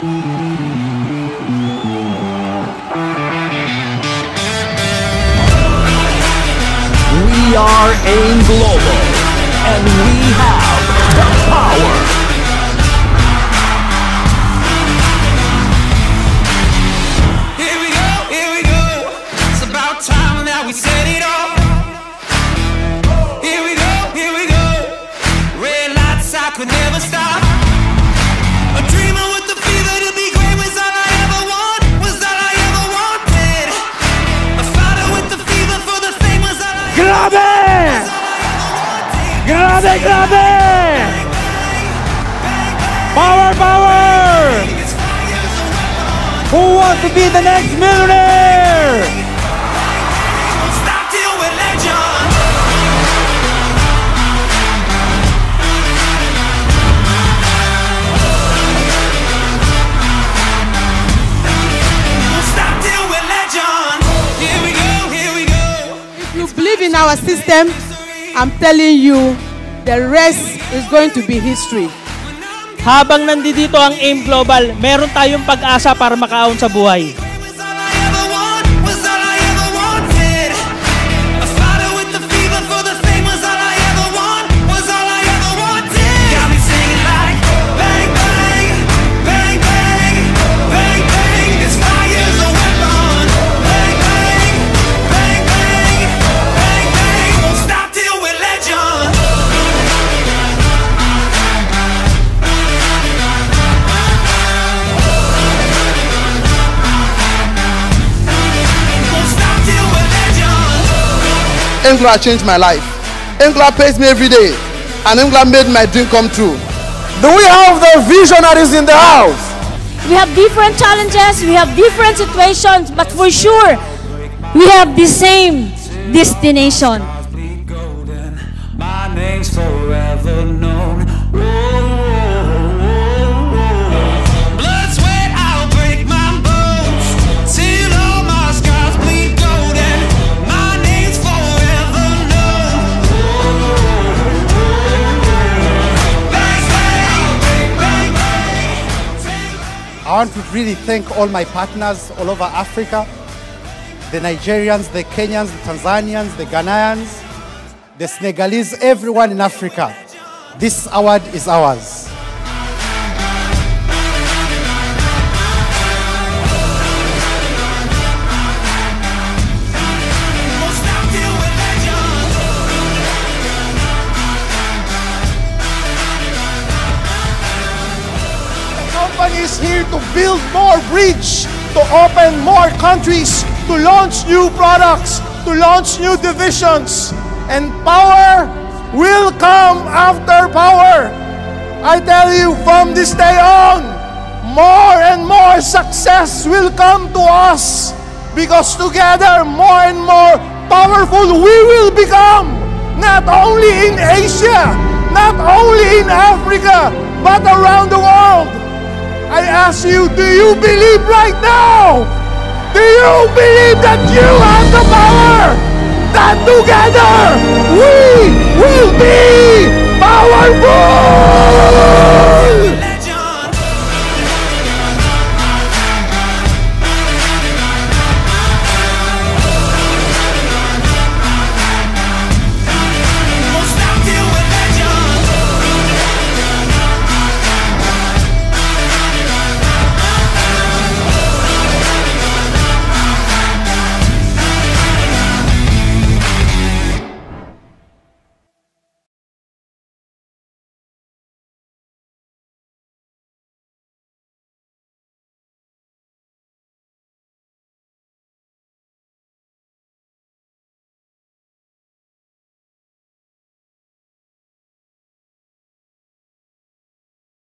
We are AIM Global, and we have the power. Wanted. Grabe, grabe! Power, power! It's fire as a weapon. Who wants to be the next millionaire? Won't stop till we're legends. Won't stop till we're legends. Here we go, here we go. If you believe in our system, I'm telling you, the rest is going to be history. Habang nandito ang AIM Global, meron tayong pag-asa para makaahon sa buhay. Engla changed my life. Engla pays me every day. And Engla made my dream come true. Do we have the visionaries in the house? We have different challenges, we have different situations, but for sure, we have the same destination. Want to really thank all my partners all over Africa the Nigerians, the Kenyans, the Tanzanians, the Ghanaians, the Senegalese, everyone in Africa. This award is ours. Is here to build more bridge, to open more countries, to launch new products, to launch new divisions. And power will come after power. I tell you from this day on, more and more success will come to us because together more and more powerful we will become. Not only in Asia, not only in Africa, but around the world. Ask you, do you believe right now? Do you believe that you have the power? That together